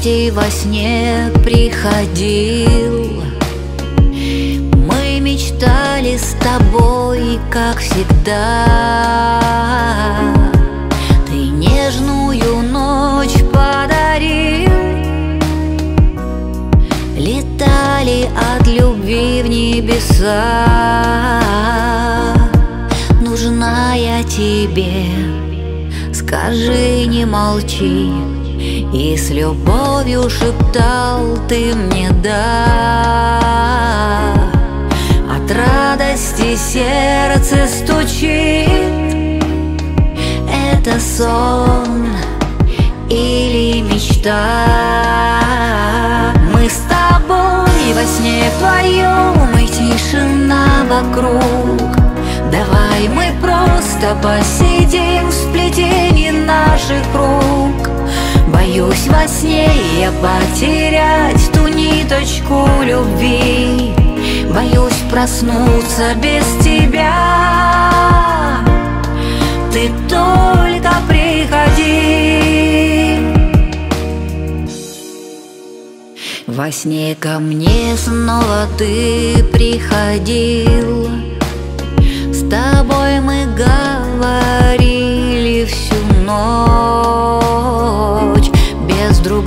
гости во сне приходил. Мы мечтали с тобой, как всегда. Ты нежную ночь подарил. Летали от любви в небеса. Нужна я тебе, скажи, не молчи и с любовью шептал ты мне да От радости сердце стучит. Это сон или мечта? Мы с тобой во сне вдвоем И тишина вокруг. Давай мы просто посидим Я потерять ту ниточку любви. Боюсь проснуться без тебя. Ты только приходи. Во сне ко мне снова ты приходил. С тобой мы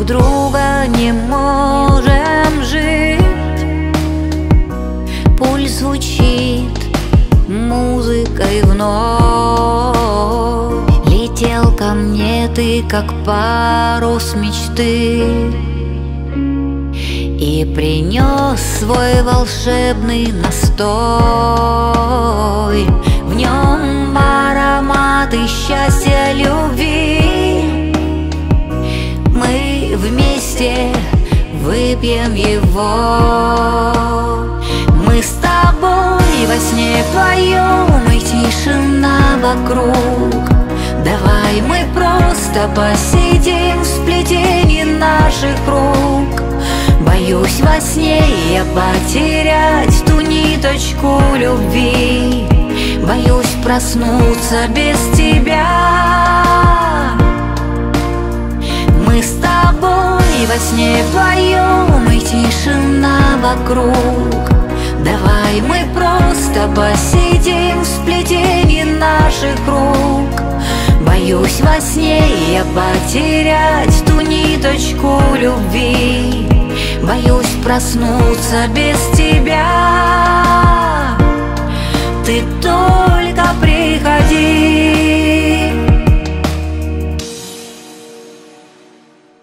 друг друга не можем жить. Пульс звучит музыкой вновь. Летел ко мне ты, как парус мечты. И принес свой волшебный настой. В нем ароматы счастья, любви вместе выпьем его. Мы с тобой во сне вдвоем И тишина вокруг. Давай мы просто посидим в сплетении наших рук. Боюсь во сне я потерять ту ниточку любви. Боюсь проснуться без тебя во сне вдвоем И тишина вокруг. Давай мы просто посидим в сплетении наших рук. Боюсь во сне я потерять ту ниточку любви. Боюсь проснуться без тебя. Ты приходи